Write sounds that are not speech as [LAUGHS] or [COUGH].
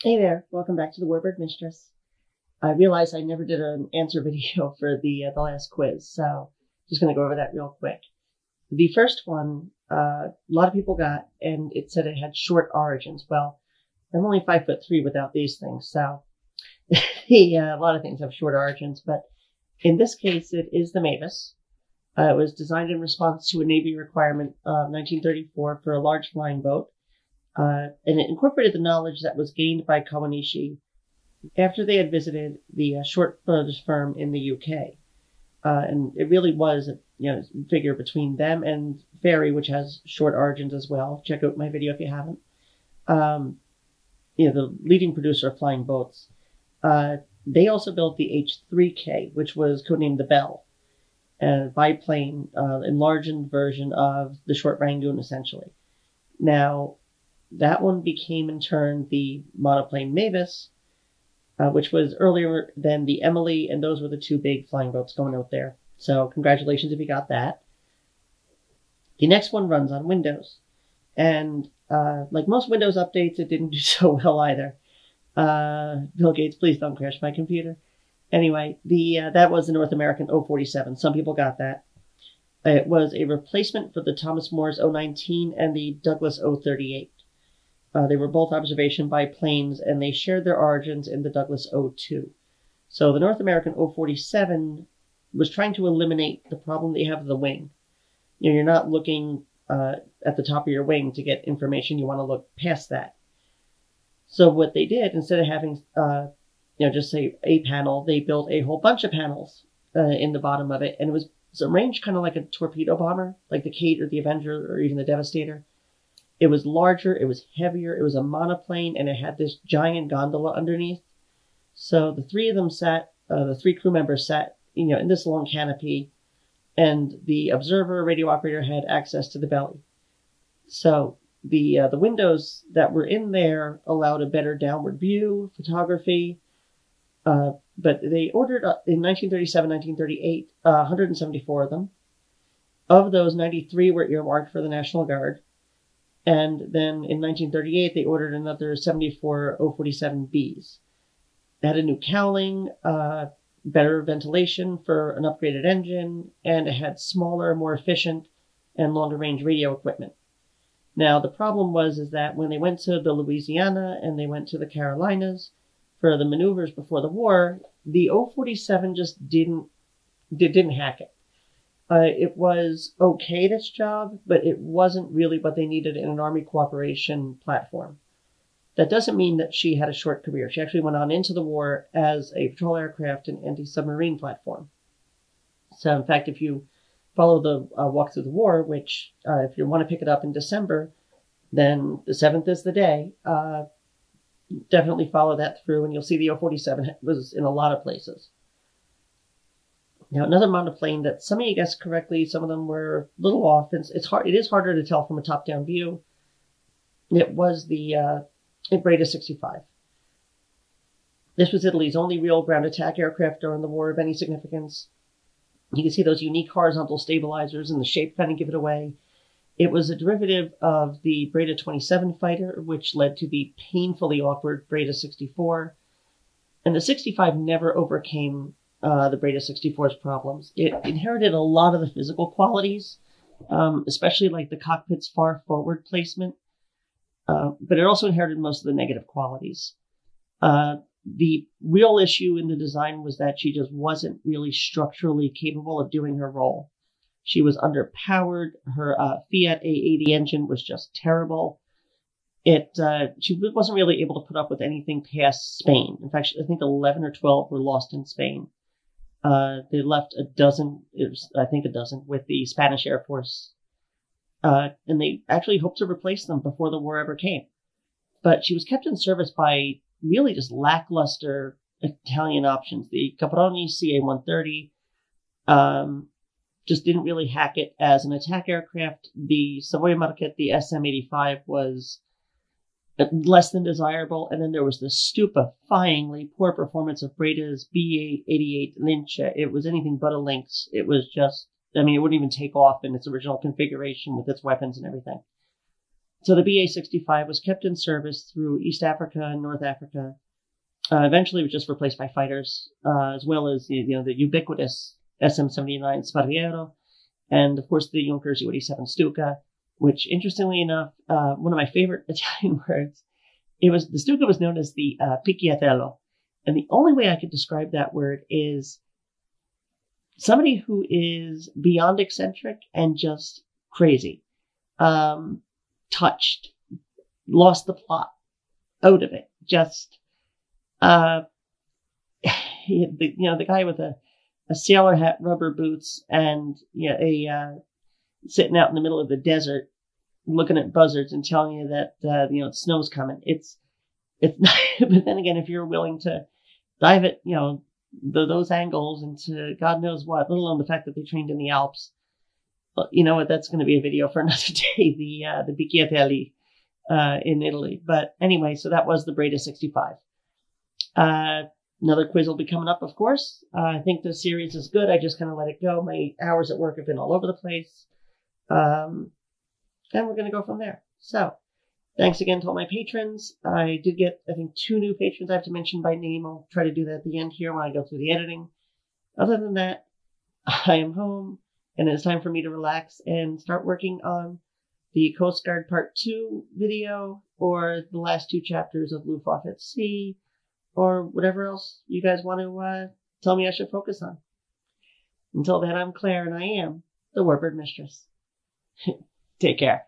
Hey there, welcome back to the Warbird Mistress. I realized I never did an answer [LAUGHS] video for the uh, the last quiz, so just going to go over that real quick. The first one, uh, a lot of people got, and it said it had short origins. Well, I'm only five foot three without these things, so [LAUGHS] yeah, a lot of things have short origins, but in this case, it is the Mavis. Uh, it was designed in response to a Navy requirement of 1934 for a large flying boat, uh, and it incorporated the knowledge that was gained by Kawanishi after they had visited the uh, Short Brothers firm in the UK. Uh, and it really was a you know figure between them and Fairey, which has short origins as well. Check out my video if you haven't. Um, you know, the leading producer of flying boats. Uh, they also built the H-3K, which was codenamed the Belle, a biplane, uh, enlarged version of the short Rangoon, essentially. Now, that one became in turn the monoplane Mavis, uh, which was earlier than the Emily, and those were the two big flying boats going out there. So, congratulations if you got that. The next one runs on Windows, and uh, like most Windows updates, it didn't do [LAUGHS] so well either. Uh, Bill Gates, please don't crash my computer. Anyway, the uh, that was the North American O-47. Some people got that. It was a replacement for the Thomas-Morse O-19 and the Douglas O-38. Uh, they were both observation biplanes, and they shared their origins in the Douglas O-2. So the North American O-47 was trying to eliminate the problem that you have with the wing. You know, you're not looking uh, at the top of your wing to get information. You want to look past that. So what they did, instead of having uh, you know, just say a panel, they built a whole bunch of panels uh, in the bottom of it, and it was, it was arranged kind of like a torpedo bomber, like the Kate or the Avenger or even the Devastator. It was larger, it was heavier, it was a monoplane, and it had this giant gondola underneath. So the three of them sat, uh, the three crew members sat, you know, in this long canopy, and the observer radio operator had access to the belly. So the uh, the windows that were in there allowed a better downward view, photography, uh, but they ordered uh, in 1937, 1938, uh, 174 of them. Of those, 93 were earmarked for the National Guard. And then in 1938, they ordered another 74 O-47Bs. They had a new cowling, uh, better ventilation for an upgraded engine, and it had smaller, more efficient, and longer range radio equipment. Now, the problem was is that when they went to the Louisiana and they went to the Carolinas, for the maneuvers before the war, the O-47 just didn't didn't hack it. Uh, it was okay its job, but it wasn't really what they needed in an Army cooperation platform. That doesn't mean that she had a short career. She actually went on into the war as a patrol aircraft and anti-submarine platform. So, in fact, if you follow the uh, walk through the war, which uh, if you want to pick it up in December, then the seventh is the day. Uh, definitely follow that through, and you'll see the O-47 was in a lot of places. Now, another monoplane that some of you guessed correctly, some of them were a little off. It's, it's hard. It is harder to tell from a top-down view. It was the uh, Breda 65. This was Italy's only real ground attack aircraft during the war of any significance. You can see those unique horizontal stabilizers, and the shape kind of give it away. It was a derivative of the Breda 27 fighter, which led to the painfully awkward Breda 64. And the 65 never overcame uh, the Breda 64's problems. It inherited a lot of the physical qualities, um, especially like the cockpit's far forward placement, uh, but it also inherited most of the negative qualities. Uh, the real issue in the design was that she just wasn't really structurally capable of doing her role. She was underpowered. Her uh, Fiat A80 engine was just terrible. It uh, she wasn't really able to put up with anything past Spain. In fact, I think 11 or 12 were lost in Spain. Uh, they left a dozen, was, I think a dozen, with the Spanish Air Force. Uh, and they actually hoped to replace them before the war ever came. But she was kept in service by really just lackluster Italian options. The Caproni CA-130, um, just didn't really hack it as an attack aircraft. The Savoia-Marchetti, the SM-85, was less than desirable. And then there was the stupefyingly poor performance of Breda's BA-88 Lince. It was anything but a Lynx. It was just, I mean, it wouldn't even take off in its original configuration with its weapons and everything. so the BA-65 was kept in service through East Africa and North Africa. Uh, eventually, it was just replaced by fighters, uh, as well as you know the ubiquitous SM-79 Sparviero, and of course the Junkers Ju-87 Stuka. Which, interestingly enough, uh, one of my favorite [LAUGHS] Italian words, it was the Stuka was known as the uh, picchiatello, and the only way I could describe that word is somebody who is beyond eccentric and just crazy, um, touched, lost the plot out of it. Just, uh, [SIGHS] you know, the guy with a, a sailor hat, rubber boots, and you know, a uh, sitting out in the middle of the desert, looking at buzzards and telling you that uh, you know snow's coming. It's it's [LAUGHS] but then again, if you're willing to dive it, you know, the, those angles into God knows what, let alone the fact that they trained in the Alps. But you know what? That's going to be a video for [LAUGHS] another day. The uh, the picchiatelli uh, in Italy. But anyway, so that was the Breda 65. Uh, another quiz will be coming up, of course. Uh, I think the series is good. I just kind of let it go. My hours at work have been all over the place. Um, and we're going to go from there. So Thanks again to all my patrons. I did get, I think, two new patrons I have to mention by name. I'll try to do that at the end here when I go through the editing. Other than that, [LAUGHS] I am home and it's time for me to relax and start working on the Coast Guard Part 2 video or the last two chapters of Luftwaffe at Sea or whatever else you guys want to uh, tell me I should focus on. Until then, I'm Claire and I am the Warbird Mistress. [LAUGHS] Take care.